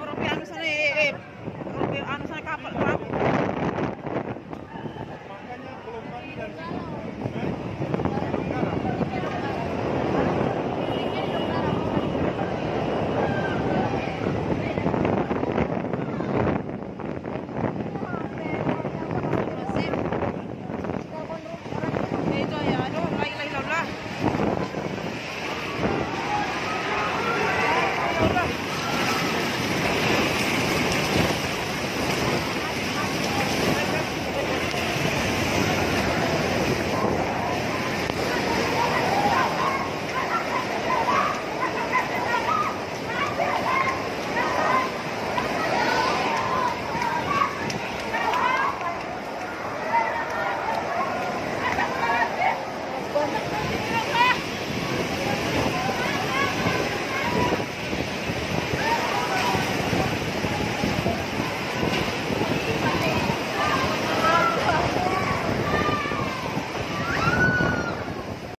Gracias.